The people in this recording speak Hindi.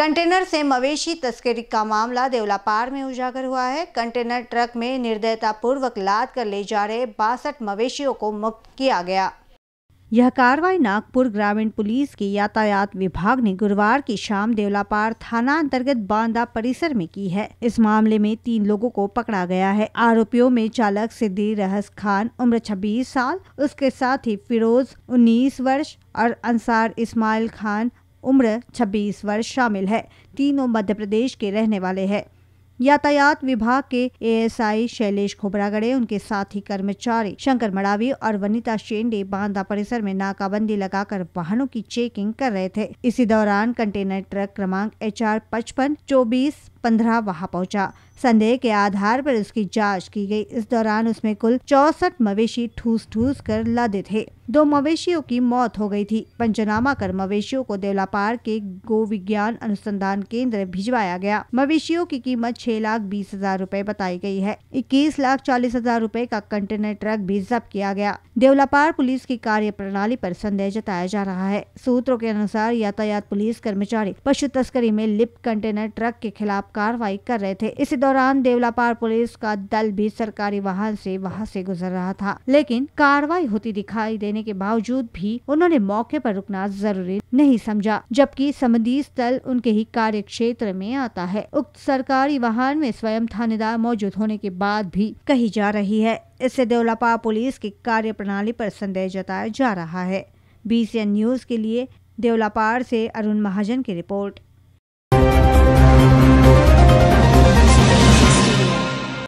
कंटेनर से मवेशी तस्करी का मामला देवलापार में उजागर हुआ है। कंटेनर ट्रक में निर्दयता पूर्वक लाद कर ले जा रहे बासठ मवेशियों को मुक्त किया गया। यह कार्रवाई नागपुर ग्रामीण पुलिस के यातायात विभाग ने गुरुवार की शाम देवलापार थाना अंतर्गत बांदा परिसर में की है। इस मामले में तीन लोगों को पकड़ा गया है। आरोपियों में चालक सिद्धि रहस खान, उम्र 26 साल, उसके साथ ही फिरोज 19 वर्ष और अंसार इस्माइल खान उम्र 26 वर्ष शामिल है। तीनों मध्य प्रदेश के रहने वाले हैं। यातायात विभाग के एएसआई शैलेश खोबरागड़े उनके साथी कर्मचारी शंकर मड़ावी और वनिता शेंडे बांदा परिसर में नाकाबंदी लगाकर वाहनों की चेकिंग कर रहे थे। इसी दौरान कंटेनर ट्रक क्रमांक एच आर पचपन चौबीस पंद्रह वहाँ पहुँचा। संदेह के आधार पर उसकी जाँच की गई। इस दौरान उसमें कुल चौसठ मवेशी ठूस ठूस कर लादे थे। दो मवेशियों की मौत हो गई थी। पंचनामा कर मवेशियों को देवलापार के गो विज्ञान अनुसंधान केंद्र भिजवाया गया। मवेशियों की कीमत छह लाख बीस हज़ार रूपए बताई गई है। इक्कीस लाख चालीस हज़ार रूपए का कंटेनर ट्रक भी जब्त किया गया। देवलापार पुलिस की कार्य प्रणाली पर संदेह जताया जा रहा है। सूत्रों के अनुसार यातायात पुलिस कर्मचारी पशु तस्करी में लिप्त कंटेनर ट्रक के खिलाफ कार्रवाई कर रहे थे। इसी दौरान देवलापार पुलिस का दल भी सरकारी वाहन से वहाँ से गुजर रहा था, लेकिन कार्रवाई होती दिखाई देने के बावजूद भी उन्होंने मौके पर रुकना ज़रूरी नहीं समझा, जबकि समदी स्थल उनके ही कार्य क्षेत्र में आता है। उक्त सरकारी वाहन में स्वयं थानेदार मौजूद होने के बाद भी कही जा रही है। इससे देवलापार पुलिस की कार्य प्रणाली पर संदेह जताया जा रहा है। बी न्यूज़ के लिए देवलापार से अरुण महाजन की रिपोर्ट।